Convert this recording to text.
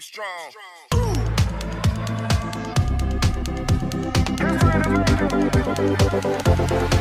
Be strong. Be strong.